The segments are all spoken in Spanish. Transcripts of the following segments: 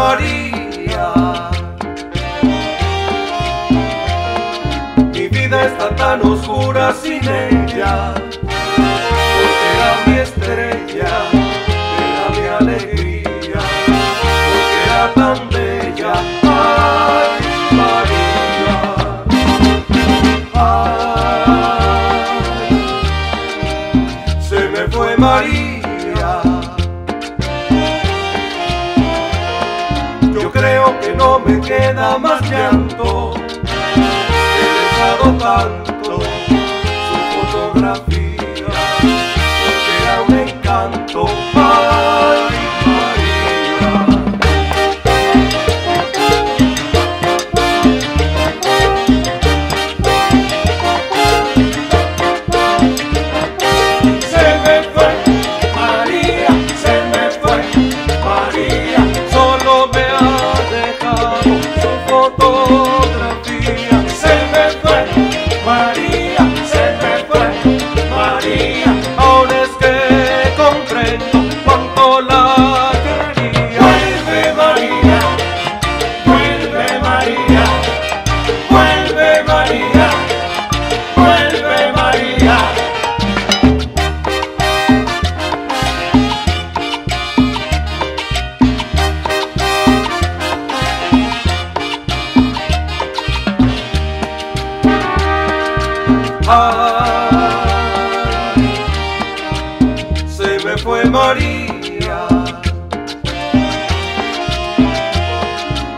fue María. Mi vida está tan oscura sin ella, porque era mi estrella, era mi alegría, porque era tan bella. Ay, María. Ay, se me fue María. No me queda más llanto. He besado tanto María, Se me fue María.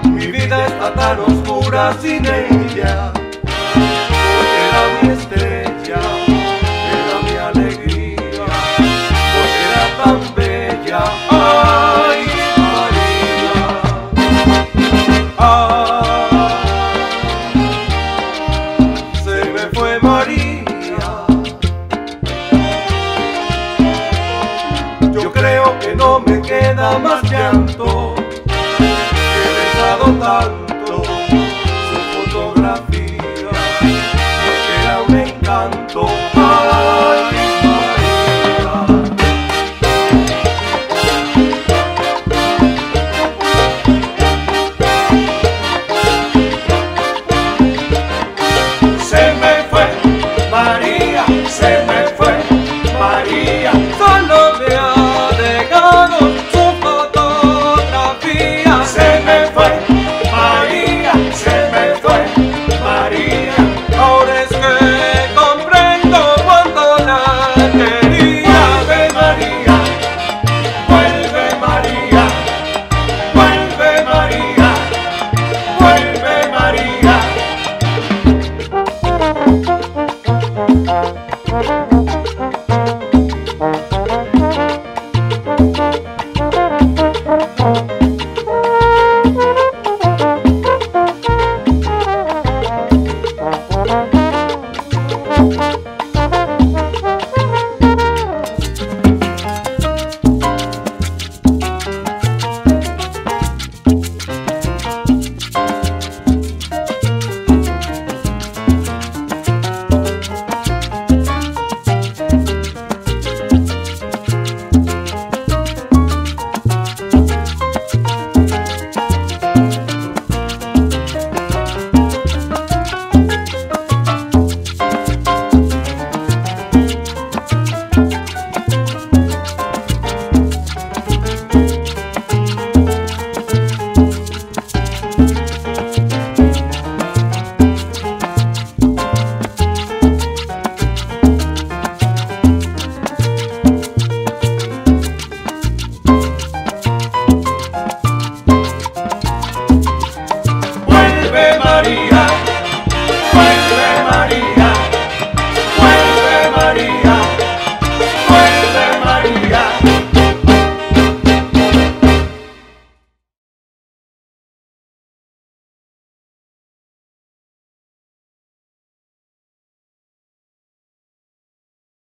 Mi vida está tan oscura sin ella. Porque era mi estrella, era mi alegría, porque era tan bella. Ay, María. Ay, más llanto. He besado tanto